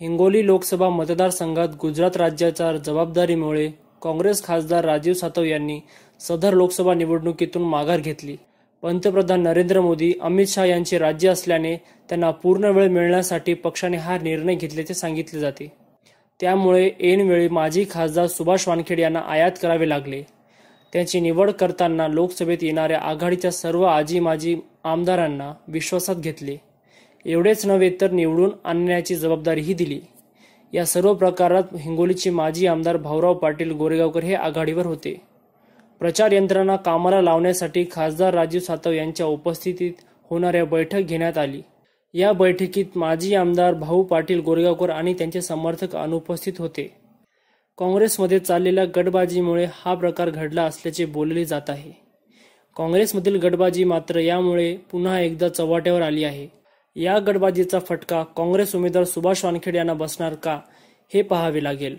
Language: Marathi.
हिंगोली लोकसभा मतदारसंघात गुजरात राज्याच्या जबाबदारीमुळे काँग्रेस खासदार राजीव सातव यांनी सदर लोकसभा निवडणुकीतून माघार घेतली. पंतप्रधान नरेंद्र मोदी अमित शहा यांचे राज्य असल्याने त्यांना पूर्ण वेळ मिळण्यासाठी पक्षाने हा निर्णय घेतल्याचे सांगितले जाते. त्यामुळे ऐनवेळी माजी खासदार सुभाष वानखेड यांना आयात करावे लागले. त्यांची निवड करताना लोकसभेत येणाऱ्या आघाडीच्या सर्व आजी माजी आमदारांना विश्वासात घेतले. एवढेच नव्हे तर निवडून आणण्याची जबाबदारीही दिली. या सर्व प्रकारात हिंगोलीचे माजी आमदार भाऊराव पाटील गोरेगावकर हे आघाडीवर होते. प्रचार यंत्रणा कामाला लावण्यासाठी खासदार राजीव सातव यांच्या उपस्थितीत होणाऱ्या बैठक घेण्यात आली. या बैठकीत माजी आमदार भाऊ पाटील गोरेगावकर आणि त्यांचे समर्थक अनुपस्थित होते. काँग्रेसमध्ये चाललेल्या गटबाजीमुळे हा प्रकार घडला असल्याचे बोलले जात आहे. काँग्रेसमधील गटबाजी मात्र यामुळे पुन्हा एकदा चव्हाट्यावर आली आहे. या गटबाजीचा फटका काँग्रेस उमेदवार सुभाष वानखेडे यांना बसणार का हे पाहावे लागेल.